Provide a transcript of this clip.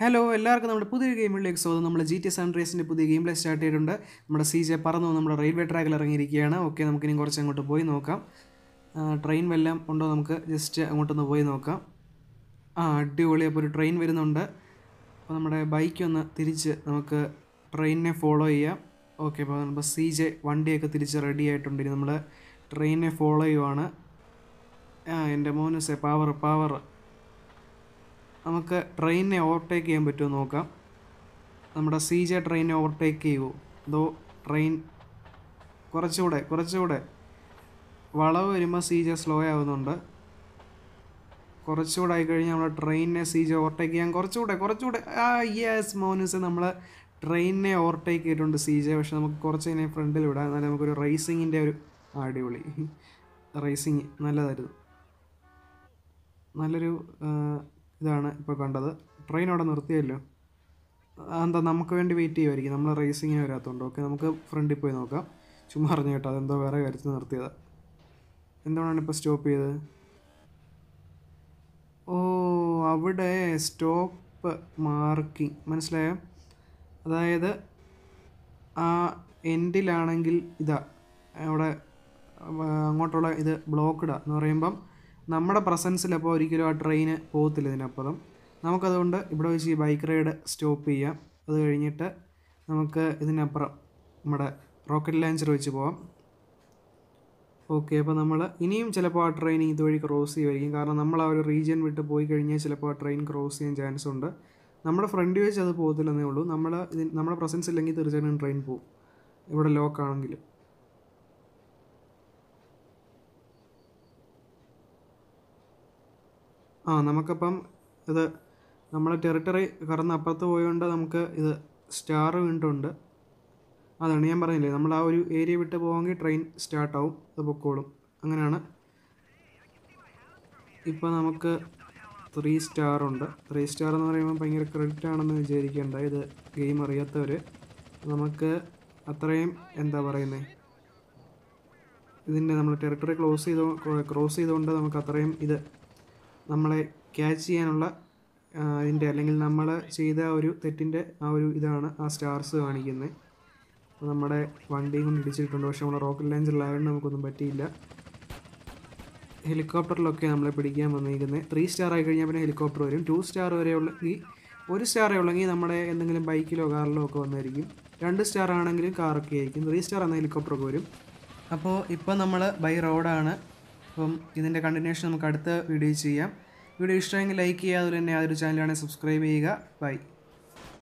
Hello എല്ലാവർക്കും നമ്മുടെ പുതിയ ഗെയിമിലേക്ക് സ്വാഗതം. നമ്മൾ ജി ടി സൺറൈസിന്റെ പുതിയ ഗെയിം പ്ലേ സ്റ്റാർട്ട് ചെയ്തിട്ടുണ്ട്. നമ്മുടെ സി ജെ പറന്നു നമ്മുടെ റെയിൽവേ ട്രാക്കിൽ ഇറങ്ങിയിരിക്കുകയാണ്. ഓക്കെ നമുക്കിനി കുറച്ച് അങ്ങോട്ട് പോയി നോക്കാം. ട്രെയിൻ വല്ലതും ഉണ്ടോ നമുക്ക്? ജസ്റ്റ് അങ്ങോട്ടൊന്ന് പോയി നോക്കാം. ആ അടിപൊളി. അപ്പോൾ ഒരു ട്രെയിൻ വരുന്നുണ്ട്. അപ്പോൾ നമ്മുടെ ബൈക്ക് ഒന്ന് തിരിച്ച് നമുക്ക് ട്രെയിനിനെ ഫോളോ ചെയ്യാം. ഓക്കെ അപ്പോൾ നമ്മുടെ സി ജെ വണ്ടിയൊക്കെ തിരിച്ച് റെഡി ആയിട്ടുണ്ട്. ഇനി നമ്മൾ ട്രെയിനിനെ ഫോളോ ചെയ്യുവാണ്. ആ എന്റെ മോനസ് പവർ പവർ നമുക്ക് ട്രെയിനിനെ ഓവർടേക്ക് ചെയ്യാൻ പറ്റുമോ നോക്കാം. നമ്മുടെ സി ജെ ട്രെയിനെ ഓവർടേക്ക് ചെയ്യുമോ അതോ ട്രെയിൻ കുറച്ചുകൂടെ കുറച്ചുകൂടെ. വളവ് വരുമ്പോൾ സി ജെ സ്ലോ ആവുന്നുണ്ട്. കുറച്ചുകൂടെ ആയിക്കഴിഞ്ഞാൽ നമ്മൾ ട്രെയിനിനെ സി ജെ ഓവർടേക്ക് ചെയ്യാൻ കുറച്ചുകൂടെ കുറച്ചുകൂടെ. ആ യെസ് മോനുസ് നമ്മൾ ട്രെയിനിനെ ഓവർടേക്ക് ചെയ്തിട്ടുണ്ട് സി ജെ പക്ഷെ നമുക്ക് കുറച്ച് ഇതിനെ ഫ്രണ്ടിൽ വിടാം എന്നാലും നമുക്കൊരു റേസിങ്ങിന്റെ ഒരു അടിപൊളി. റേസിങ് നല്ലതായിരുന്നു. നല്ലൊരു ഇതാണ് ഇപ്പോൾ കണ്ടത്. ട്രെയിൻ അവിടെ നിർത്തിയല്ലോ. എന്താ നമുക്ക് വേണ്ടി വെയിറ്റ് ചെയ്യുമായിരിക്കും നമ്മൾ റേസിങ്ങിന് വരാത്തതുകൊണ്ട് ഓക്കെ നമുക്ക് ഫ്രണ്ടിൽ പോയി നോക്കാം. ചുമ്മാ അറിഞ്ഞു കേട്ടോ അതെന്തോ വേറെ കാര്യത്തിൽ നിർത്തിയത്. എന്തുകൊണ്ടാണ് ഇപ്പോൾ സ്റ്റോപ്പ് ചെയ്തത്? ഓ അവിടെ സ്റ്റോപ്പ് മാർക്കിംഗ് മനസ്സിലായോ? അതായത് ആ എൻഡിലാണെങ്കിൽ ഇതാ അവിടെ അങ്ങോട്ടുള്ള ഇത് ബ്ലോക്ക്ഡാ എന്ന് പറയുമ്പം നമ്മുടെ പ്രസൻസിൽ അപ്പോൾ ഒരിക്കലും ആ ട്രെയിന് പോകത്തില്ല ഇതിനപ്പുറം. നമുക്കതുകൊണ്ട് ഇവിടെ വെച്ച് ഈ ബൈക്ക് റൈഡ് സ്റ്റോപ്പ് ചെയ്യാം. അത് കഴിഞ്ഞിട്ട് നമുക്ക് ഇതിനപ്പുറം നമ്മുടെ റോക്കറ്റ് ലാഞ്ചർ വെച്ച് പോവാം. ഓക്കെ അപ്പോൾ നമ്മൾ ഇനിയും ചിലപ്പോൾ ആ ട്രെയിൻ ഇതുവഴി ക്രോസ് ചെയ്യുമായിരിക്കും കാരണം നമ്മൾ ആ ഒരു റീജിയൻ വിട്ട് പോയി കഴിഞ്ഞാൽ ചിലപ്പോൾ ആ ട്രെയിൻ ക്രോസ് ചെയ്യാൻ ചാൻസ് ഉണ്ട്. നമ്മുടെ ഫ്രണ്ട് വെച്ച് അത് പോകത്തില്ലെന്നേ ഉള്ളൂ. നമ്മൾ ഇത് നമ്മുടെ പ്രസൻസ് ഇല്ലെങ്കിൽ തീർച്ചയായിട്ടും ട്രെയിൻ പോകും ഇവിടെ ലോക്ക് ആ നമുക്കപ്പം ഇത് നമ്മളെ ടെറിട്ടറി കടന്ന് അപ്പുറത്ത് പോയതുകൊണ്ട് നമുക്ക് ഇത് സ്റ്റാർ വീണ്ടുണ്ട് അതാണ് ഞാൻ പറഞ്ഞില്ലേ നമ്മൾ ആ ഒരു ഏരിയ വിട്ട് പോകാമെങ്കിൽ ട്രെയിൻ സ്റ്റാർട്ടാവും അത് പൊക്കോളും. അങ്ങനെയാണ്. ഇപ്പോൾ നമുക്ക് ത്രീ സ്റ്റാർ ഉണ്ട്. ത്രീ സ്റ്റാർ എന്ന് പറയുമ്പോൾ ഭയങ്കര ക്രെഡിറ്റ് ആണെന്ന് വിചാരിക്കേണ്ട ഇത് ഗെയിം അറിയാത്തവർ നമുക്ക് അത്രയും എന്താ പറയുന്നത് ഇതിന്റെ നമ്മൾ ടെറിട്ടറി ക്ലോസ് ചെയ്തോ ക്രോസ് ചെയ്തുകൊണ്ട് നമുക്ക് അത്രയും ഇത് നമ്മളെ ക്യാച്ച് ചെയ്യാനുള്ള അതിന്റെ അല്ലെങ്കിൽ നമ്മൾ ചെയ്ത ഒരു തെറ്റിന്റെ ആ ഒരു ഇതാണ് ആ സ്റ്റാർസ് കാണിക്കുന്നത് നമ്മുടെ വണ്ടിയും കൊണ്ട് ഇടിച്ചിട്ടുണ്ട്. പക്ഷേ നമ്മുടെ റോക്കറ്റ് ലാഞ്ചറിലായതുകൊണ്ട് നമുക്കൊന്നും പറ്റിയില്ല. ഹെലികോപ്റ്ററിലൊക്കെ നമ്മളെ പിടിക്കാൻ വന്നിരിക്കുന്നത് ത്രീ സ്റ്റാർ ആയി കഴിഞ്ഞാൽ പിന്നെ ഹെലികോപ്റ്റർ വരും. ടു സ്റ്റാർ വരെ ഉള്ളെങ്കിൽ ഒരു സ്റ്റാറേ ഉള്ളെങ്കിൽ നമ്മുടെ എന്തെങ്കിലും ബൈക്കിലോ കാറിലോ ഒക്കെ വന്നായിരിക്കും. രണ്ട് സ്റ്റാർ ആണെങ്കിലും കാറൊക്കെ ആയിരിക്കും. ത്രീ സ്റ്റാർ ആണെങ്കിൽ ഹെലികോപ്റ്ററൊക്കെ വരും. അപ്പോൾ ഇപ്പോൾ നമ്മൾ ബൈ റോഡാണ് അപ്പം ഇതിന്റെ കണ്ടിന്യൂഷൻ നമുക്ക് അടുത്ത വീഡിയോ ചെയ്യാം. വീഡിയോ ഇഷ്ടമെങ്കിൽ ലൈക്ക് ചെയ്യുക അതുപോലെ തന്നെ ഒരു ചാനലാണെങ്കിൽ സബ്സ്ക്രൈബ് ചെയ്യുക. ബൈ.